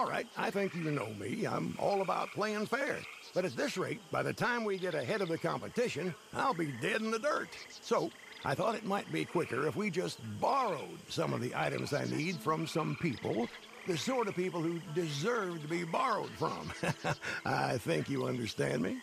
All right, I think you know me. I'm all about playing fair. But at this rate, by the time we get ahead of the competition, I'll be dead in the dirt. So, I thought it might be quicker if we just borrowed some of the items I need from some people, the sort of people who deserve to be borrowed from. I think you understand me.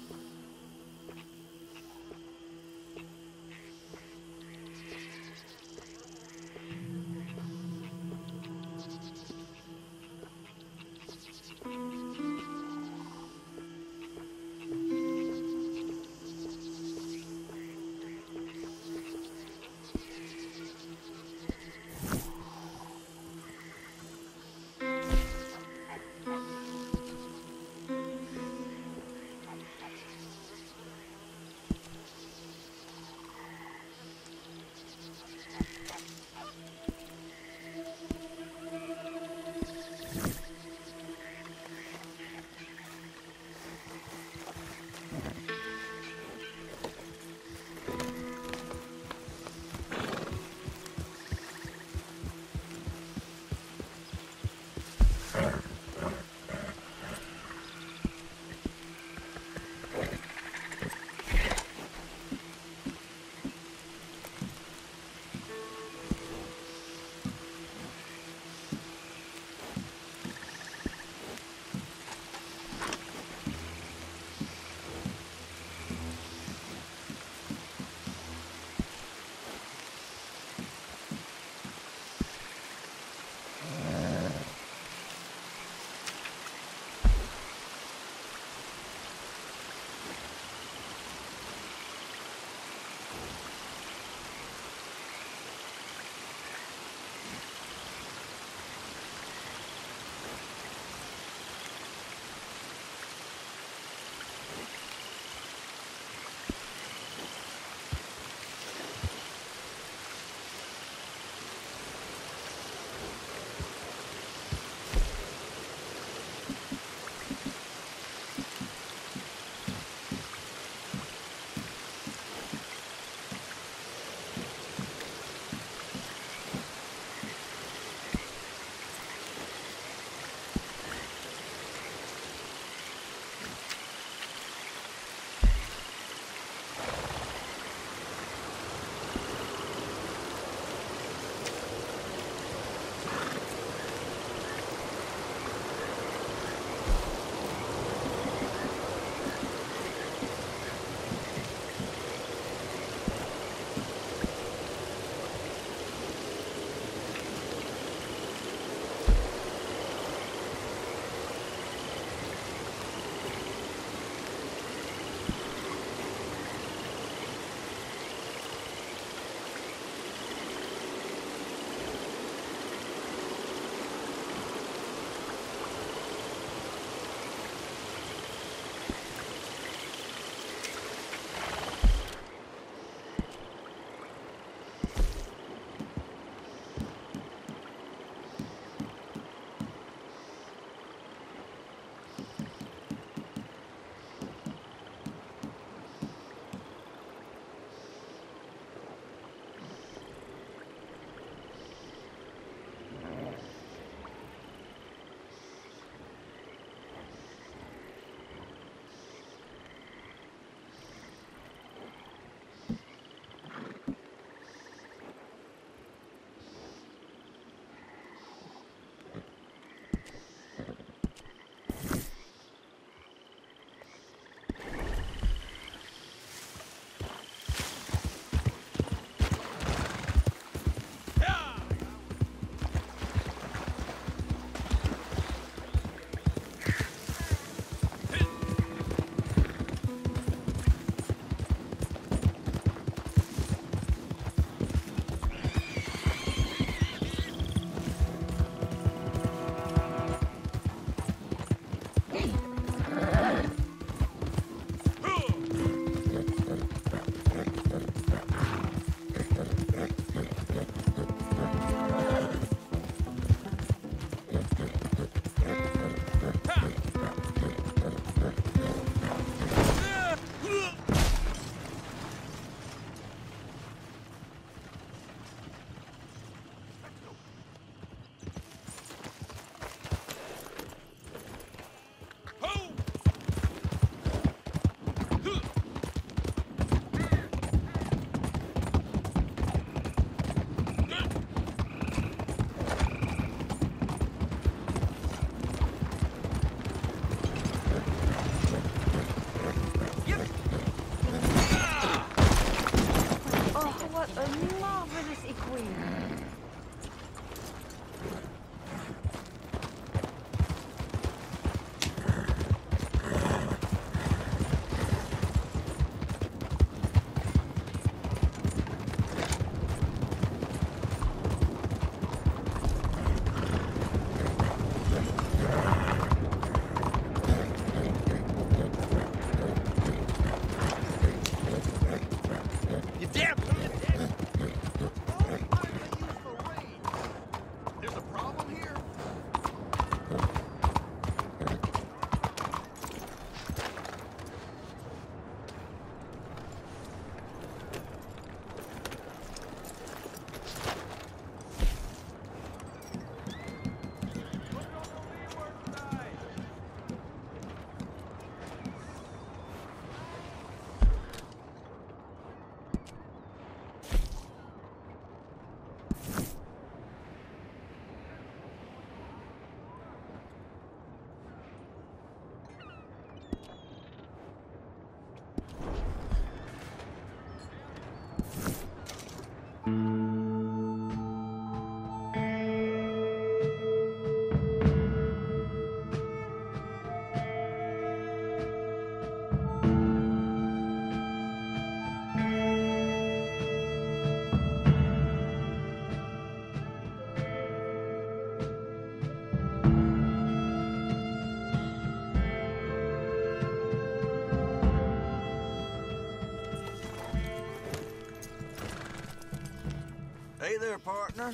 Hey there, partner.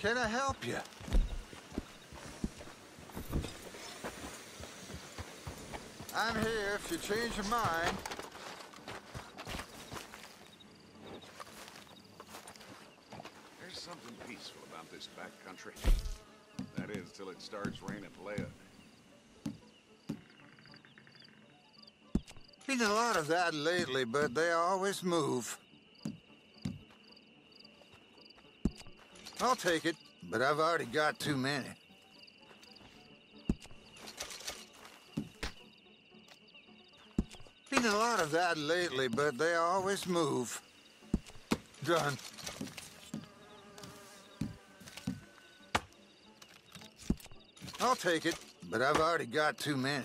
Can I help you? I'm here if you change your mind. There's something peaceful about this backcountry. That is, till it starts raining lead. Seen a lot of that lately, but they always move. I'll take it, but I've already got too many. Been a lot of that lately, but they always move. Done. I'll take it, but I've already got too many.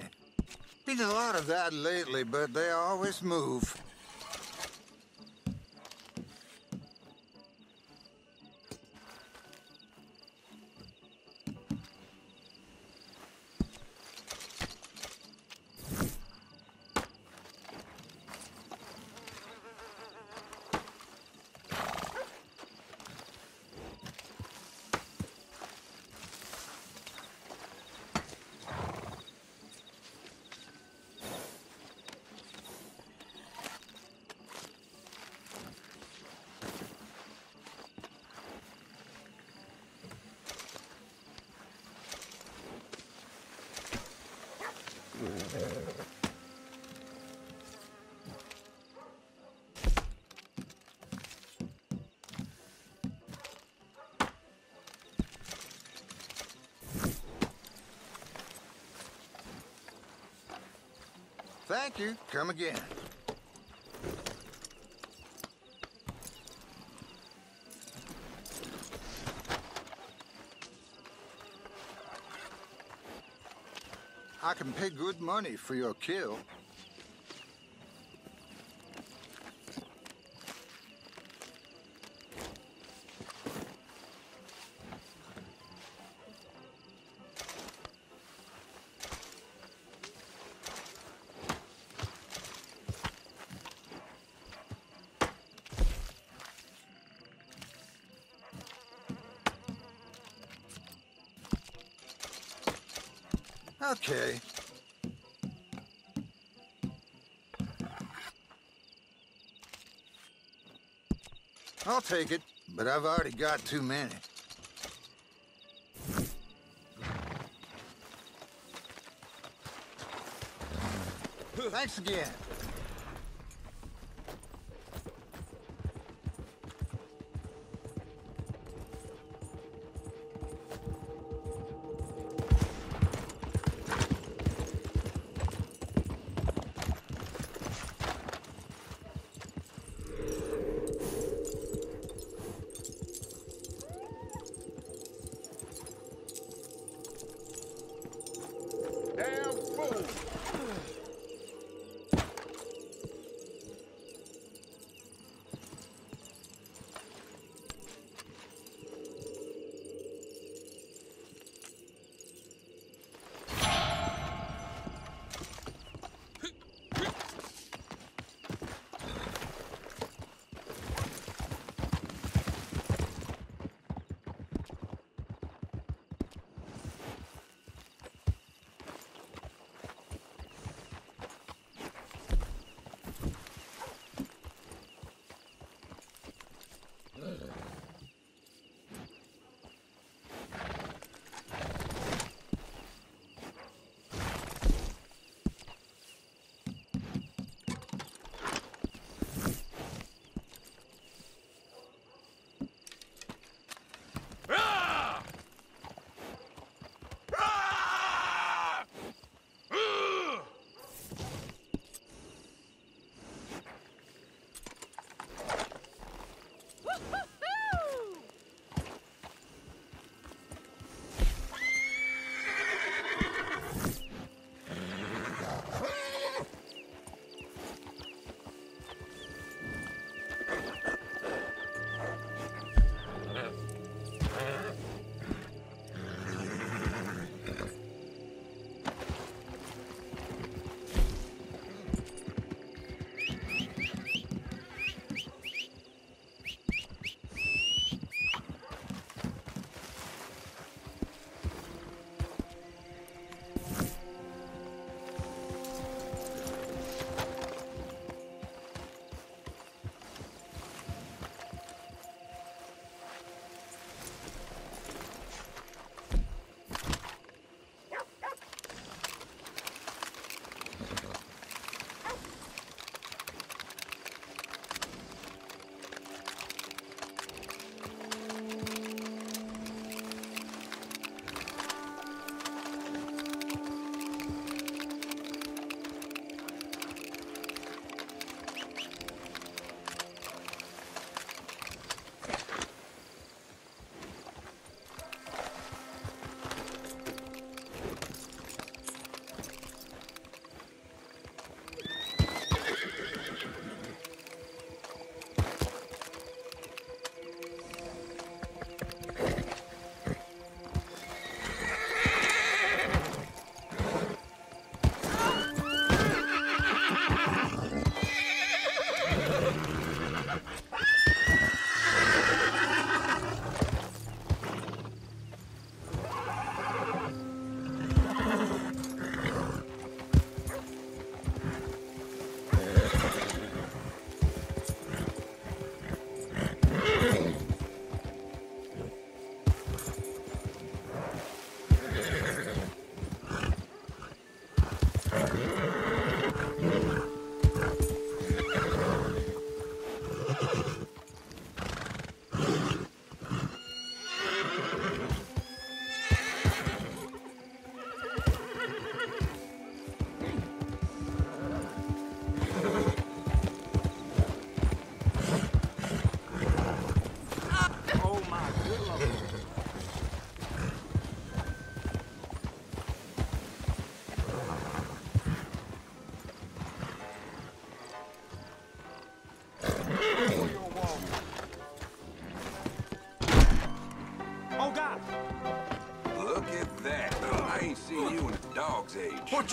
Been a lot of that lately, but they always move. Thank you. Come again. I can pay good money for your kill. Okay. I'll take it, but I've already got too many. Thanks again.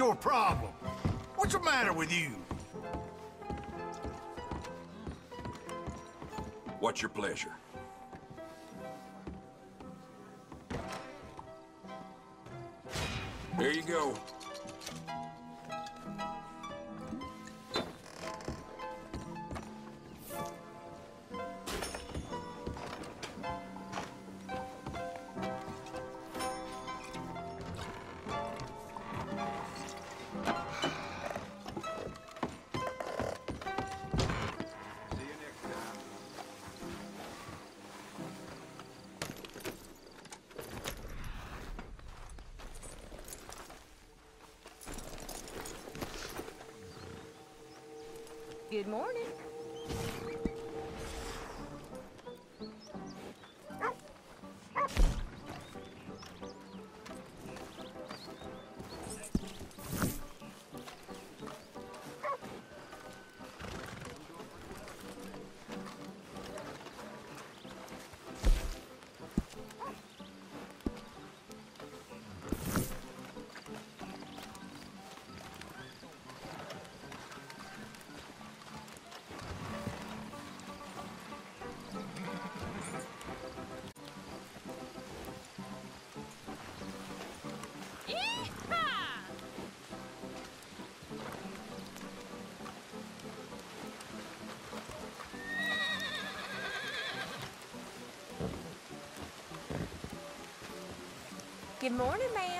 your problem? What's the matter with you? What's your pleasure? Good morning, ma'am.